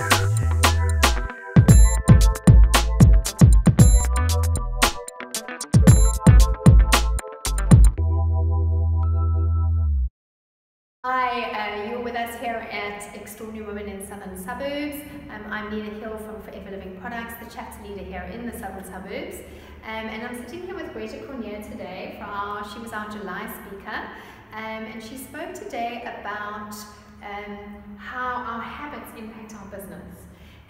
Hi, uh, you're with us here at Xtraordinary Women in Southern Suburbs. Um, I'm Nina Hill from Forever Living Products, the chapter leader here in the Southern Suburbs. Um, and I'm sitting here with Gretha Cronje today. For our, she was our July speaker. Um, and she spoke today about um, how our habits impact our business.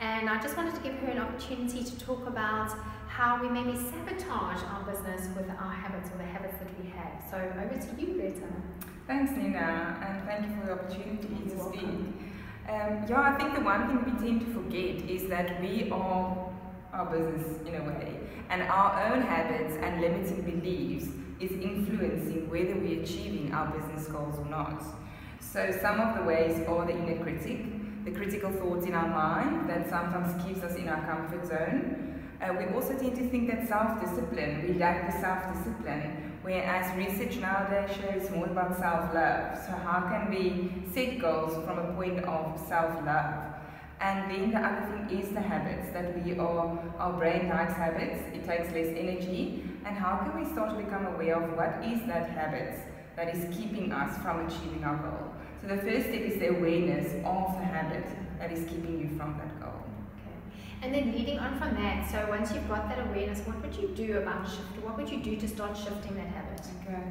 And I just wanted to give her an opportunity to talk about how we maybe sabotage our business with our habits or the habits that we have. So over to you, Gretha. Thanks, Nina, and thank you for the opportunity You're to speak. Um, yeah, I think the one thing we tend to forget is that we are our business in a way, and our own habits and limiting beliefs is influencing whether we're achieving our business goals or not. So some of the ways are the inner critic, the critical thoughts in our mind that sometimes keeps us in our comfort zone. Uh, we also tend to think that self-discipline, we lack the self-discipline whereas research nowadays shows more about self-love. So how can we set goals from a point of self-love? And then the other thing is the habits, that we are, our brain likes habits, it takes less energy, and how can we start to become aware of what is that habit that is keeping us from achieving our goal? So the first step is the awareness of the habit that is keeping you from that goal. Okay. And then leading on from that, so once you've got that awareness, what would you do about shift? What would you do to start shifting that habit? Okay.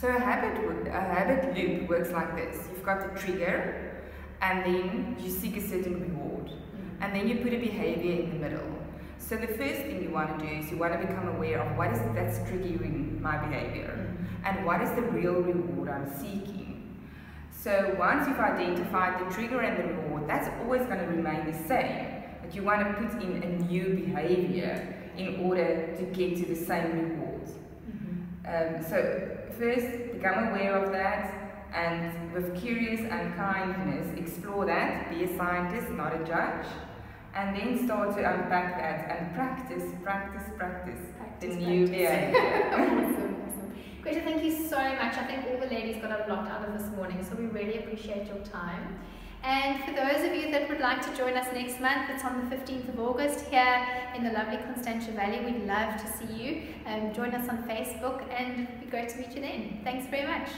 So a habit, a habit loop works like this. You've got the trigger, and then you seek a certain reward. Mm. And then you put a behavior in the middle. So the first thing you want to do is you want to become aware of what is it that's triggering my behavior mm. and what is the real reward I'm seeking. So once you've identified the trigger and the reward, that's always going to remain the same but you want to put in a new behavior in order to get to the same reward. Mm-hmm. Um, so first, become aware of that, and with curious and kindness, explore that. Be a scientist, not a judge, and then start to unpack that and practice, practice, practice, practice the new behavior. awesome, awesome. Gretha, thank you so much. I think all the ladies got a lot out of this morning, so we really appreciate your time. And for those of you that would like to join us next month, it's on the 15th of August here in the lovely Constantia Valley. We'd love to see you. Um, join us on Facebook and it'd be great to meet you then. Thanks very much.